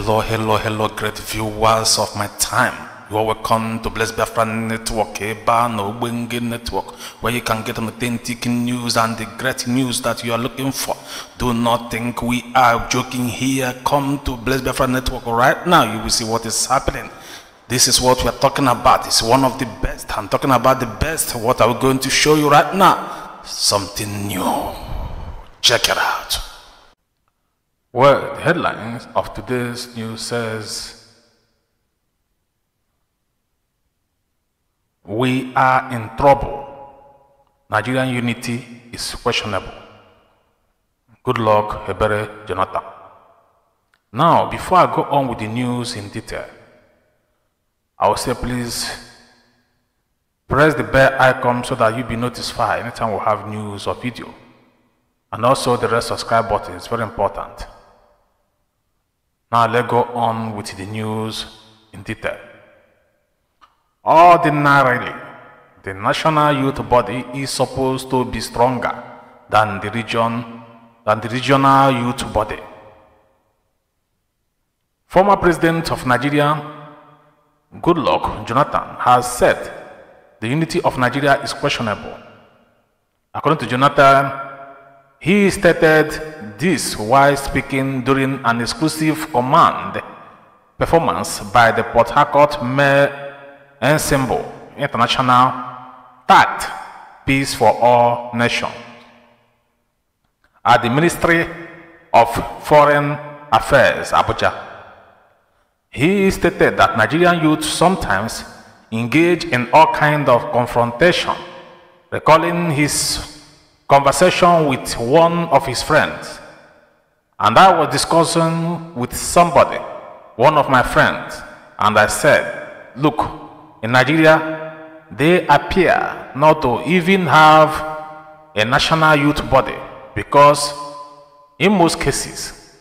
Hello, hello, hello, great viewers of my time. You are welcome to Blessed Biafra Network, eh, Eba no Wenge Network, where you can get authentic news and the great news that you are looking for. Do not think we are joking here. Come to Blessed Biafra Network right now. You will see what is happening. This is what we are talking about. It's one of the best. I'm talking about the best. What are we going to show you right now? Something new. Check it out. Well, the headlines of today's news says We are in trouble. Nigerian unity is questionable. Goodluck, Hebere Jonathan. Now, before I go on with the news in detail, I will say please press the bell icon so that you'll be notified anytime we have news or video. And also the red subscribe button is very important. Now let's go on with the news in detail. Ordinarily, the national youth body is supposed to be stronger than the region than the regional youth body. Former President of Nigeria, Goodluck Jonathan, has said the unity of Nigeria is questionable. According to Jonathan, he stated this while speaking during an exclusive command performance by the Port Harcourt Mayor Ensemble International tagged Peace for All Nations at the Ministry of Foreign Affairs, Abuja. He stated that Nigerian youth sometimes engage in all kinds of confrontation, recalling his conversation with one of his friends. And I was discussing with somebody, one of my friends, and I said, Look, in Nigeria, they appear not to even have a national youth body because, in most cases,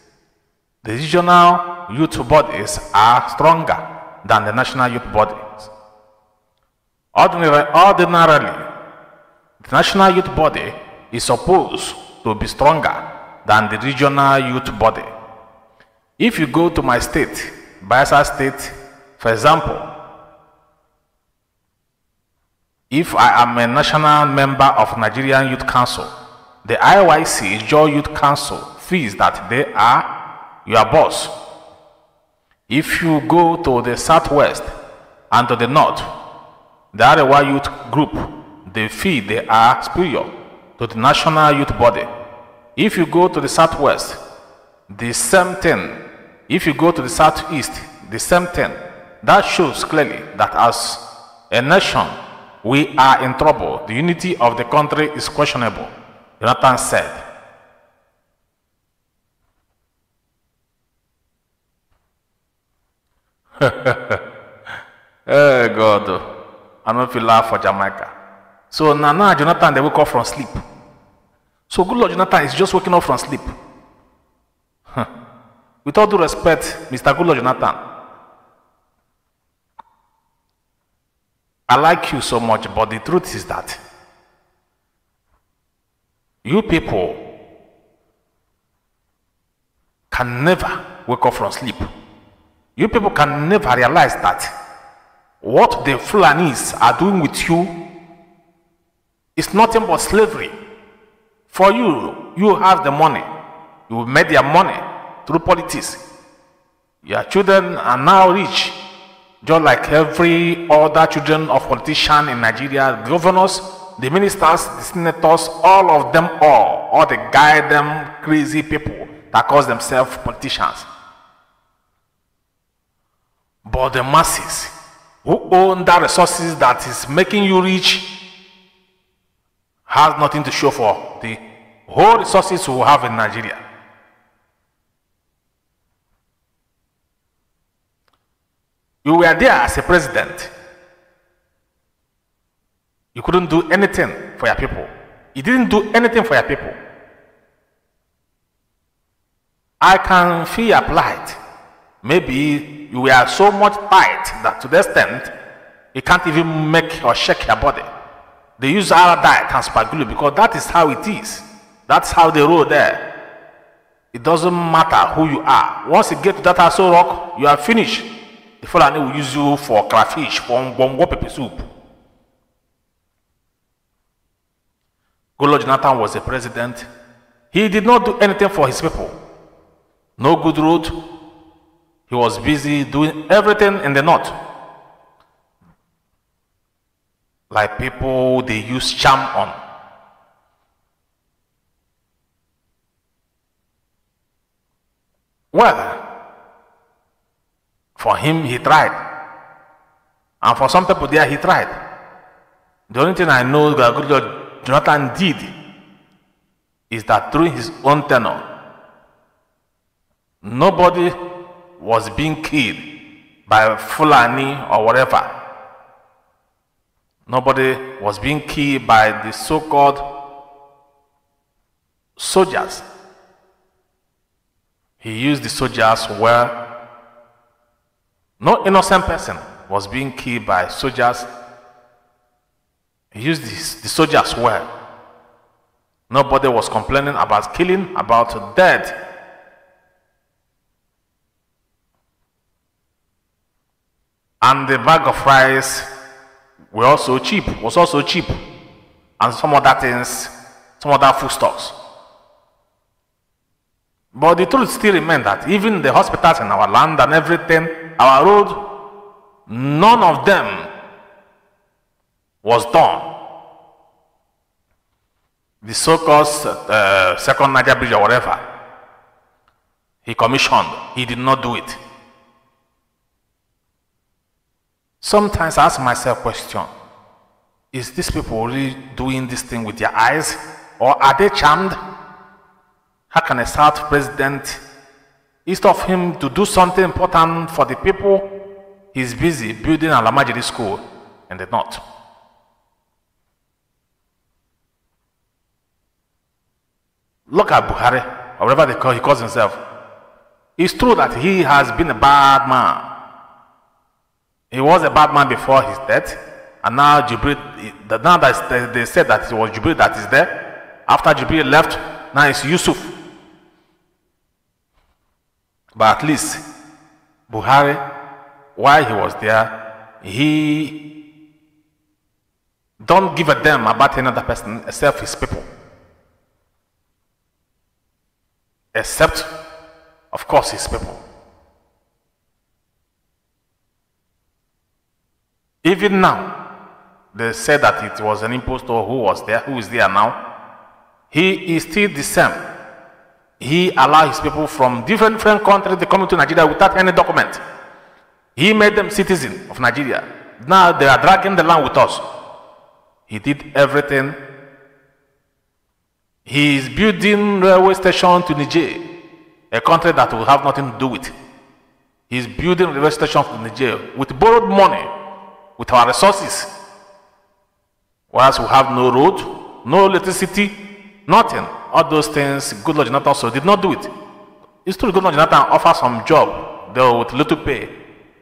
the regional youth bodies are stronger than the national youth bodies. Ordinarily, ordinarily the national youth body is supposed to be stronger than the regional youth body. If you go to my state, Bayelsa State, for example, if I am a national member of Nigerian Youth Council, the IYC, Ijaw Youth Council, feels that they are your boss. If you go to the southwest and to the north, the Arewa Youth Group, they feel they are superior to the national youth body. If you go to the southwest, the same thing. If you go to the southeast, the same thing. That shows clearly that as a nation, we are in trouble. The unity of the country is questionable. Jonathan said. oh God, I don't feel laugh for Jamaica. So now Jonathan, they woke up from sleep. So Goodluck Jonathan is just waking up from sleep. With all due respect, Mr. Goodluck Jonathan, I like you so much, but the truth is that you people can never wake up from sleep. You people can never realize that what the Fulanis are doing with you is nothing but slavery. For you, you have the money. You made your money through politics. Your children are now rich just like every other children of politicians in Nigeria, the governors, the ministers, the senators, all of them all, all the guy them crazy people that call themselves politicians. But the masses who own that resources that is making you rich has nothing to show for the whole resources we have in Nigeria. You were there as a president. You couldn't do anything for your people. You didn't do anything for your people. I can feel your plight. Maybe you were so much tight that to the extent you can't even make or shake your body. They use diet and spagulu because that is how it is. That's how they roll there. It doesn't matter who you are. Once you get to that Aso rock, you are finished. The Fulani will use you for crayfish, for bongo pepper soup. Golo Jonathan was a president. He did not do anything for his people. No good road. He was busy doing everything in the north. Like people they use charm on. Well, for him, he tried. And for some people there, he tried. The only thing I know that good Jonathan did is that through his own tenor, nobody was being killed by Fulani or whatever. Nobody was being killed by the so-called soldiers he used the soldiers where no innocent person was being killed by soldiers. He used the, the soldiers well. Nobody was complaining about killing, about death. And the bag of rice were also cheap, was also cheap. And some other things, some other foodstuffs. But the truth still remains that even the hospitals in our land and everything, our road, none of them was done. The so-called uh, second Niger bridge or whatever, he commissioned, he did not do it. Sometimes I ask myself a question, is these people really doing this thing with their eyes or are they charmed? How can a South president, instead of him to do something important for the people, he's busy building a Almajiri school in the north. Look at Buhari, or whatever they call, he calls himself. It's true that he has been a bad man. He was a bad man before his death, and now Jibril, now that they said that it was Jibril that is there, after Jibril left, now it's Yusuf. But at least Buhari, while he was there, he don't give a damn about another person except his people. Except, of course, his people. Even now, they said that it was an impostor who was there, who is there now. He is still the same he allowed his people from different, different countries to come to Nigeria without any document. He made them citizens of Nigeria. Now they are dragging the land with us. He did everything. He is building railway station to Niger, a country that will have nothing to do with. He is building railway station to Niger with borrowed money, with our resources. Whereas we have no road, no electricity, nothing all those things, Goodluck Jonathan also did not do it. It's true, Goodluck Jonathan offered some job, though with little pay.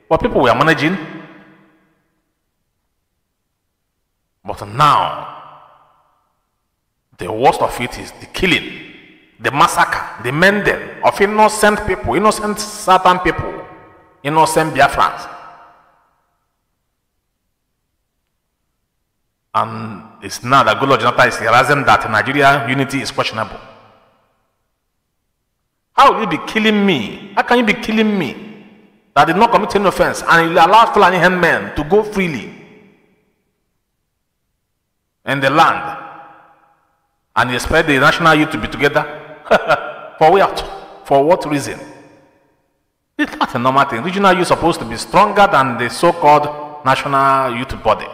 But people were managing. But now, the worst of it is the killing, the massacre, the mending of innocent people, innocent certain people, innocent Biafrans. And it's now that Goodluck Jonathan is realizing that Nigeria unity is questionable. How will you be killing me? How can you be killing me that did not commit any offense and you allow Fulani men to go freely in the land and you expect the national youth to be together? For what? For what reason? It's not a normal thing. Regional youth supposed to be stronger than the so-called national youth body.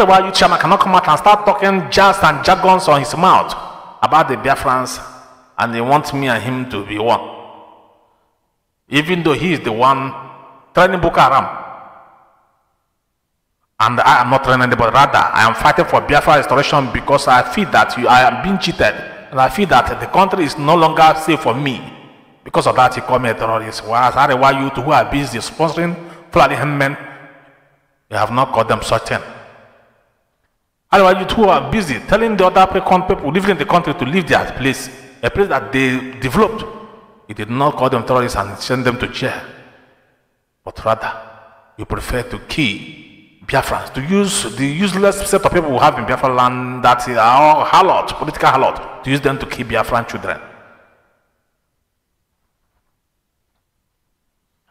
Otherwise, you chairman cannot come out and start talking just and jargons on his mouth about the Biafrans and they want me and him to be one. Even though he is the one training Boko Haram. And I am not training anybody, rather, I am fighting for Biafra restoration because I feel that you, I am being cheated. And I feel that the country is no longer safe for me. Because of that, he called me a terrorist. Whereas why you to who are busy sponsoring Fulani men, you have not called them thing. Otherwise, you two are busy telling the other people living in the country to leave their place. a place that they developed. He did not call them terrorists and send them to jail. But rather, you prefer to kill Biafrans, to use the useless set of people who have in Biafra land that are harlot, political harlot, to use them to kill Biafran children.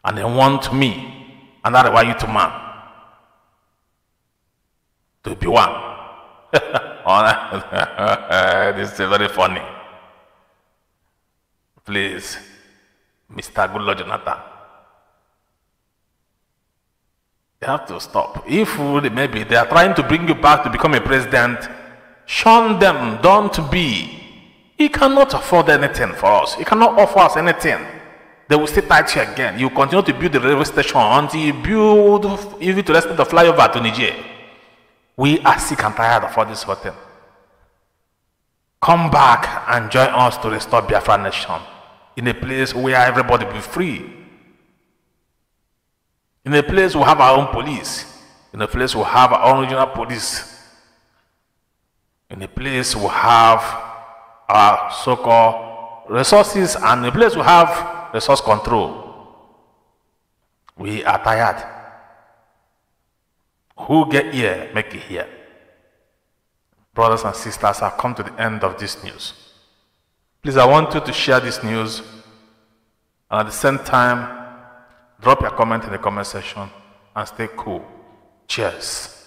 And they want me, and that you to man, to be one. this is very funny. Please, Mr. Goodluck Jonathan. They have to stop. If maybe they are trying to bring you back to become a president, shun them, don't be. He cannot afford anything for us. He cannot offer us anything. They will stay tight here again. You continue to build the railway station until you build even to the flyover to Niger. We are sick and tired of all this whole. Come back and join us to restore Biafra nation in a place where everybody will be free in a place we have our own police. In a place we have our own regional police. In a place we have our so-called resources and in a place we have resource control. We are tired. Who get here, make it here. Brothers and sisters, I've come to the end of this news. Please, I want you to share this news and at the same time Drop your comment in the comment section and stay cool. Cheers.